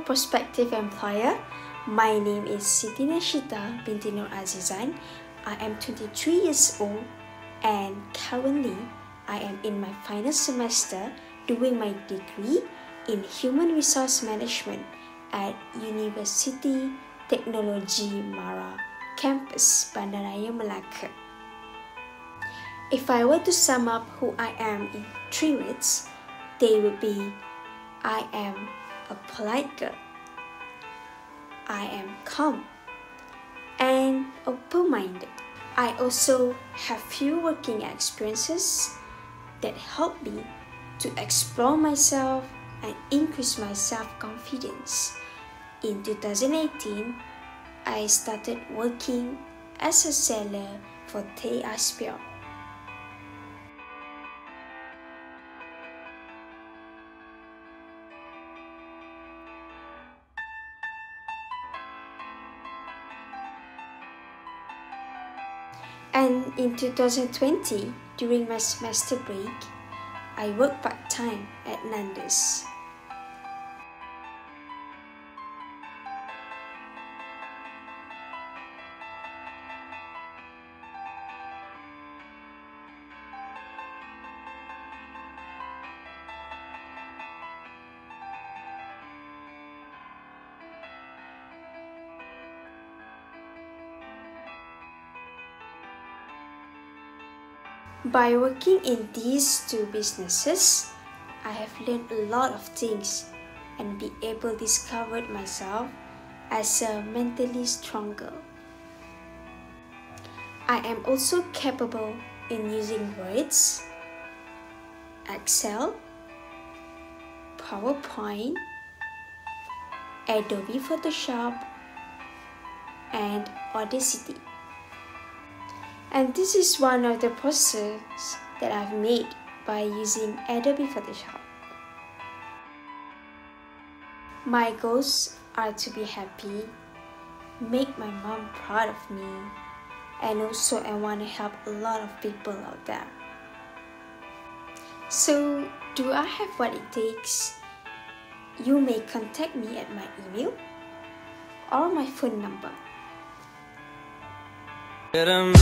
prospective employer. My name is Siti Nasyitah binti Norazizan. I am 23 years old and currently I am in my final semester doing my degree in Human Resource Management at University Technology Mara campus Bandaraya Melaka. If I were to sum up who I am in three words, they would be I am a polite girl. I am calm and open-minded. I also have few working experiences that help me to explore myself and increase my self-confidence. In 2018, I started working as a seller for Tay Aspion. And in 2020, during my semester break, I worked part time at Nando's. By working in these two businesses, I have learned a lot of things and be able to discover myself as a mentally stronger. I am also capable in using words, Excel, PowerPoint, Adobe Photoshop, and Audacity. And this is one of the processes that I've made by using Adobe Photoshop. My goals are to be happy, make my mom proud of me, and also I want to help a lot of people out there. So, do I have what it takes? You may contact me at my email or my phone number. Get 'em